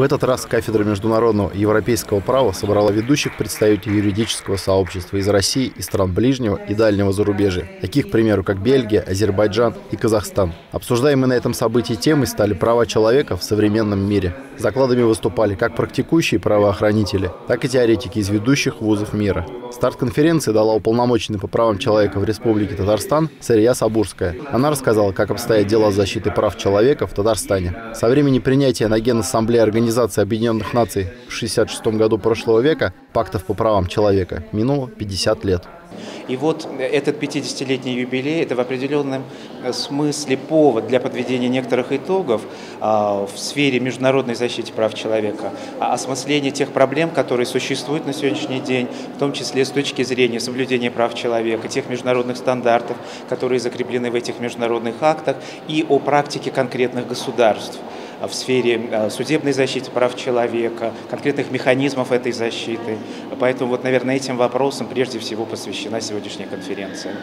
В этот раз кафедра международного европейского права собрала ведущих представителей юридического сообщества из России и стран ближнего и дальнего зарубежья, таких, к примеру, как Бельгия, Азербайджан и Казахстан. Обсуждаемые на этом событии темы стали права человека в современном мире. Закладами выступали как практикующие правоохранители, так и теоретики из ведущих вузов мира. Старт конференции дала уполномоченный по правам человека в Республике Татарстан Сария Сабурская. Она рассказала, как обстоят дела защиты прав человека в Татарстане. Со времени принятия на Генассамблеи Организации Объединенных Наций в 1966 году прошлого века пактов по правам человека минуло 50 лет. И вот этот 50-летний юбилей – это в определенном э, смысле повод для подведения некоторых итогов а, в сфере международной защиты прав человека, а осмысления тех проблем, которые существуют на сегодняшний день, в том числе с точки зрения соблюдения прав человека, тех международных стандартов, которые закреплены в этих международных актах, и о практике конкретных государств в сфере э, судебной защиты прав человека, конкретных механизмов этой защиты. Поэтому, вот, наверное, этим вопросам прежде всего посвящена сегодняшняя конференция.